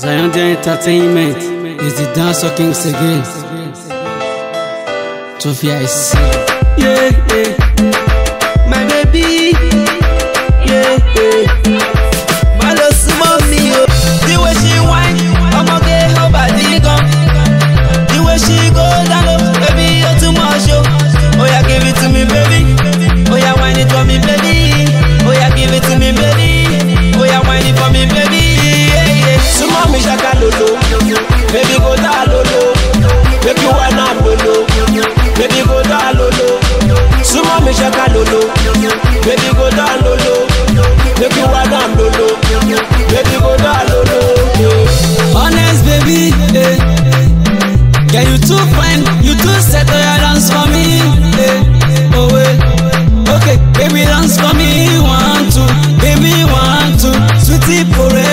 Zion Day Entertainment is the dance of Kings again. Sophia is Yeah, yeah. My baby. Yeah, yeah. Lọ súnmọ́ mi o. The way she whine, ọmọge ó bàdí gan. The way she go down low, baby ó too much o. Oya give it to me baby. Oya whine it for me baby. Oya give it to me baby. me shaka lolo. Baby go da lolo. Make you wanna lolo. Baby go da lolo. Sumo me shaka lolo. Baby go da lolo. Make you wanna lolo. Baby go da lolo. Honest baby, eh. Yeah, you too fine, you too set your dance for me. Eh. Oh, eh. Okay, baby dance for me, one, two, baby one, two, sweetie pure.